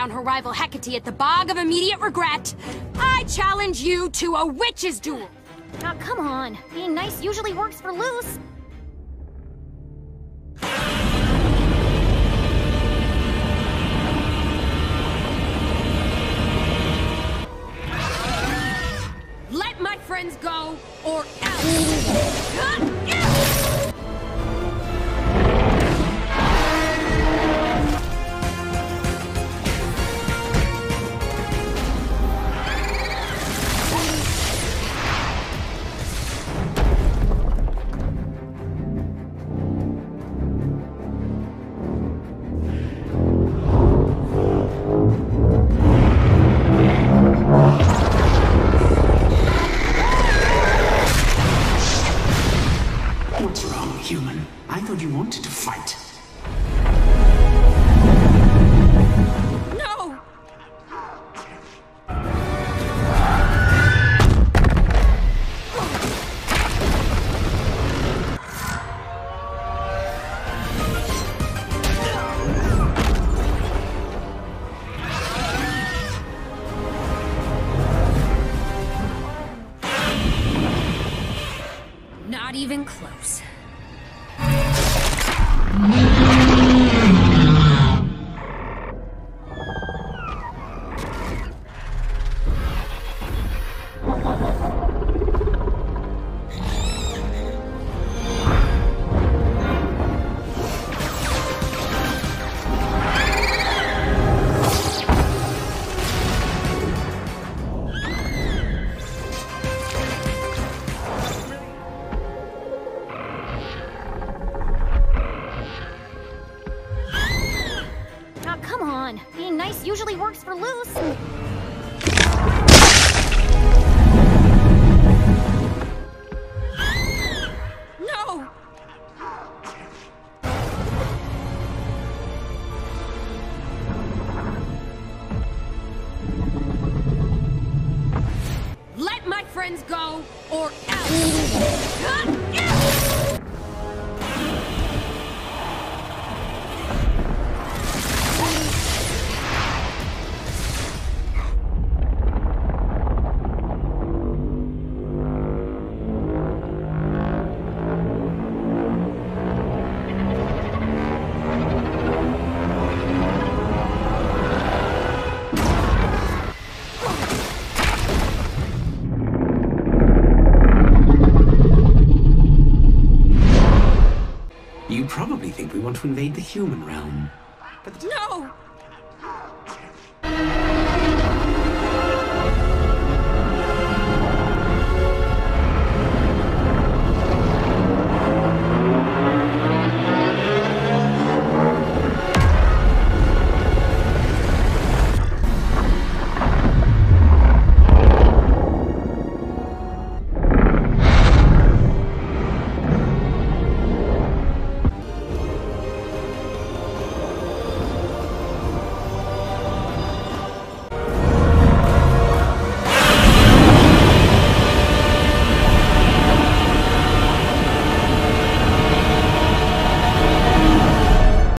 down her rival Hecate at the Bog of Immediate Regret. I challenge you to a witch's duel. Now, come on. Being nice usually works for Luz. Let my friends go, or else. Human? I thought you wanted to fight. No! Not even close. Now, usually works for Luz. No! Let my friends go, or else. probably think we want to invade the human realm. But no!